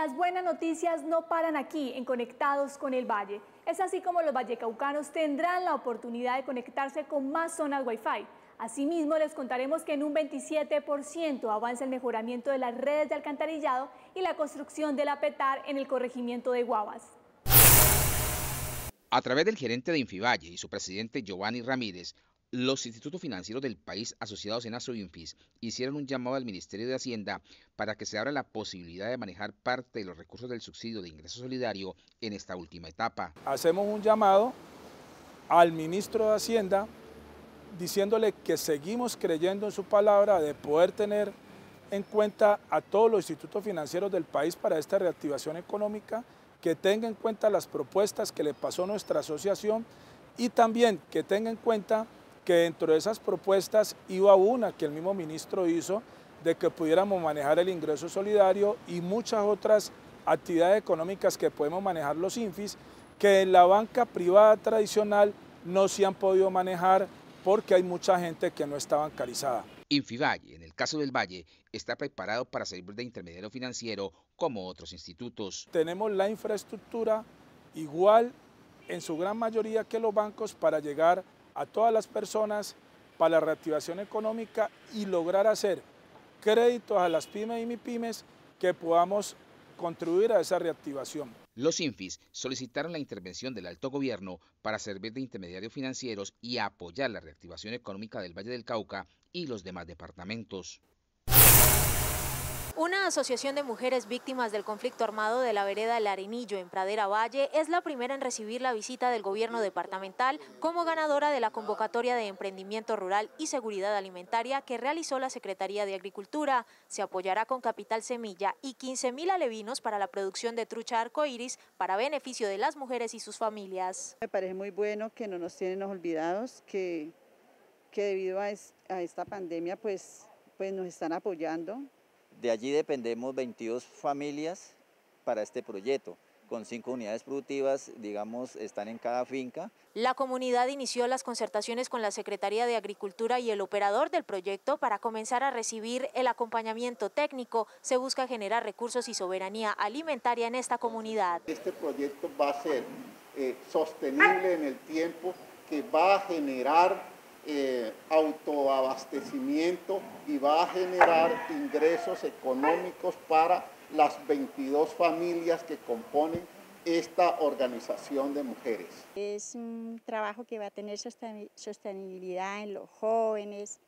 Las buenas noticias no paran aquí, en Conectados con el Valle. Es así como los vallecaucanos tendrán la oportunidad de conectarse con más zonas Wi-Fi. Asimismo, les contaremos que en un 27% avanza el mejoramiento de las redes de alcantarillado y la construcción de la PETAR en el corregimiento de Guavas. A través del gerente de Infivalle y su presidente Giovanni Ramírez, los institutos financieros del país asociados en ASOINFIS hicieron un llamado al Ministerio de Hacienda para que se abra la posibilidad de manejar parte de los recursos del subsidio de ingreso solidario en esta última etapa. Hacemos un llamado al ministro de Hacienda diciéndole que seguimos creyendo en su palabra de poder tener en cuenta a todos los institutos financieros del país para esta reactivación económica, que tenga en cuenta las propuestas que le pasó nuestra asociación y también que tenga en cuenta que dentro de esas propuestas iba una que el mismo ministro hizo de que pudiéramos manejar el ingreso solidario y muchas otras actividades económicas que podemos manejar los INFIS que en la banca privada tradicional no se han podido manejar porque hay mucha gente que no está bancarizada. Infivalle, en el caso del Valle, está preparado para servir de intermediario financiero como otros institutos. Tenemos la infraestructura igual en su gran mayoría que los bancos para llegar a todas las personas para la reactivación económica y lograr hacer créditos a las pymes y MIPYMES que podamos contribuir a esa reactivación. Los INFIS solicitaron la intervención del alto gobierno para servir de intermediarios financieros y apoyar la reactivación económica del Valle del Cauca y los demás departamentos. Una asociación de mujeres víctimas del conflicto armado de la vereda El Arenillo en Pradera Valle es la primera en recibir la visita del gobierno departamental como ganadora de la convocatoria de emprendimiento rural y seguridad alimentaria que realizó la Secretaría de Agricultura. Se apoyará con capital semilla y 15 mil alevinos para la producción de trucha arcoíris para beneficio de las mujeres y sus familias. Me parece muy bueno que no nos tienen olvidados, que, debido a, a esta pandemia pues, pues nos están apoyando de allí dependemos 22 familias para este proyecto con cinco unidades productivas, digamos, están en cada finca. La comunidad inició las concertaciones con la Secretaría de Agricultura y el operador del proyecto para comenzar a recibir el acompañamiento técnico. Se busca generar recursos y soberanía alimentaria en esta comunidad. Este proyecto va a ser eh, sostenible en el tiempo, que va a generar eh, autoabastecimiento y va a generar ingresos económicos para las 22 familias que componen esta organización de mujeres. Es un trabajo que va a tener sostenibilidad en los jóvenes,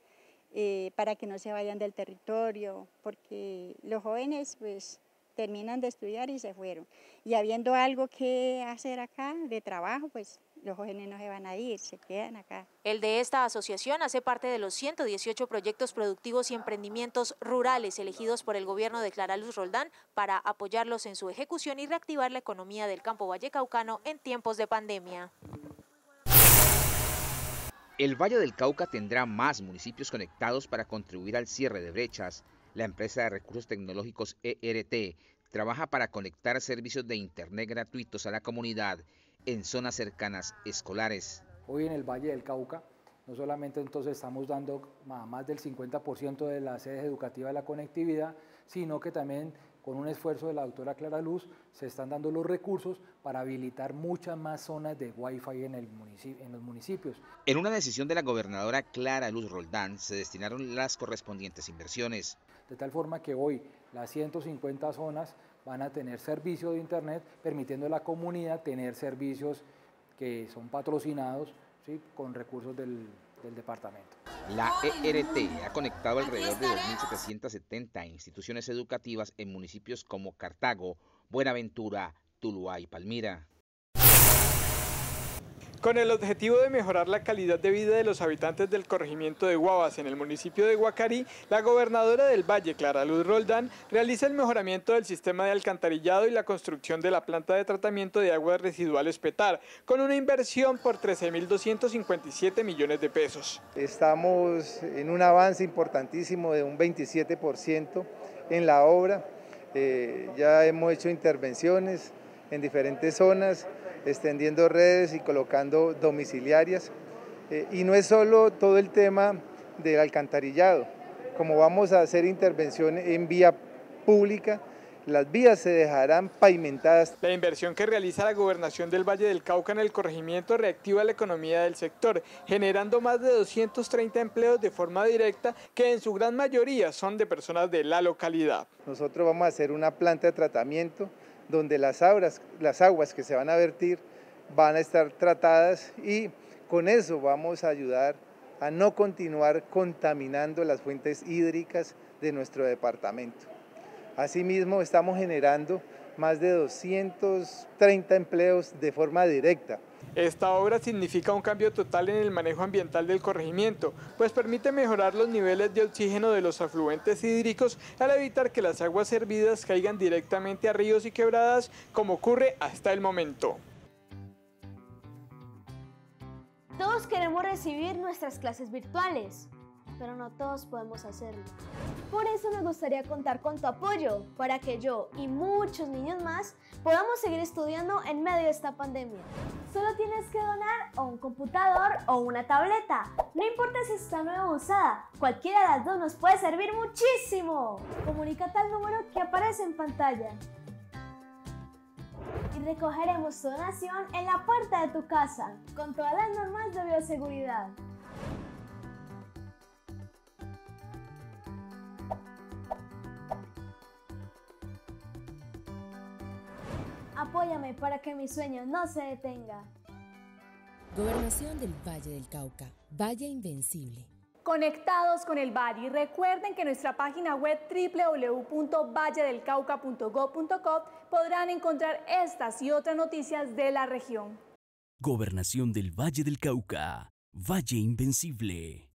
eh, para que no se vayan del territorio, porque los jóvenes pues terminan de estudiar y se fueron. Y habiendo algo que hacer acá de trabajo, pues los jóvenes no se van a ir, se quedan acá. El de esta asociación hace parte de los 118 proyectos productivos y emprendimientos rurales elegidos por el gobierno de Clara Luz Roldán para apoyarlos en su ejecución y reactivar la economía del campo vallecaucano en tiempos de pandemia. El Valle del Cauca tendrá más municipios conectados para contribuir al cierre de brechas. La empresa de recursos tecnológicos ERT trabaja para conectar servicios de Internet gratuitos a la comunidad en zonas cercanas escolares. Hoy en el Valle del Cauca no solamente entonces estamos dando más del 50% de las sedes educativas de la conectividad, sino que también con un esfuerzo de la doctora Clara Luz se están dando los recursos para habilitar muchas más zonas de Wi-Fi en, el en los municipios. En una decisión de la gobernadora Clara Luz Roldán se destinaron las correspondientes inversiones. De tal forma que hoy las 150 zonas van a tener servicio de Internet, permitiendo a la comunidad tener servicios que son patrocinados ¿sí? con recursos del, del departamento. La ERT ha conectado alrededor de 2.770 instituciones educativas en municipios como Cartago, Buenaventura, Tuluá y Palmira. Con el objetivo de mejorar la calidad de vida de los habitantes del corregimiento de Guavas en el municipio de Guacarí, la gobernadora del Valle, Clara Luz Roldán, realiza el mejoramiento del sistema de alcantarillado y la construcción de la planta de tratamiento de aguas residuales PETAR, con una inversión por 13.257 millones de pesos. Estamos en un avance importantísimo de un 27% en la obra. Eh, ya hemos hecho intervenciones en diferentes zonas extendiendo redes y colocando domiciliarias. Eh, y no es solo todo el tema del alcantarillado, como vamos a hacer intervención en vía pública, las vías se dejarán pavimentadas. La inversión que realiza la gobernación del Valle del Cauca en el corregimiento reactiva la economía del sector, generando más de 230 empleos de forma directa que en su gran mayoría son de personas de la localidad. Nosotros vamos a hacer una planta de tratamiento donde las aguas, que se van a vertir van a estar tratadas y con eso vamos a ayudar a no continuar contaminando las fuentes hídricas de nuestro departamento. Asimismo, estamos generando más de 230 empleos de forma directa. Esta obra significa un cambio total en el manejo ambiental del corregimiento, pues permite mejorar los niveles de oxígeno de los afluentes hídricos al evitar que las aguas hervidas caigan directamente a ríos y quebradas, como ocurre hasta el momento. Todos queremos recibir nuestras clases virtuales, pero no todos podemos hacerlo. Por eso me gustaría contar con tu apoyo para que yo y muchos niños más podamos seguir estudiando en medio de esta pandemia. Solo tienes que donar o un computador o una tableta. No importa si está nueva o usada, cualquiera de las dos nos puede servir muchísimo. Comunícate al número que aparece en pantalla y recogeremos tu donación en la puerta de tu casa, con todas las normas de bioseguridad. Apóyame para que mi sueño no se detenga. Gobernación del Valle del Cauca, Valle Invencible. Conectados con el Valle. Recuerden que en nuestra página web www.valledelcauca.gov.co podrán encontrar estas y otras noticias de la región. Gobernación del Valle del Cauca, Valle Invencible.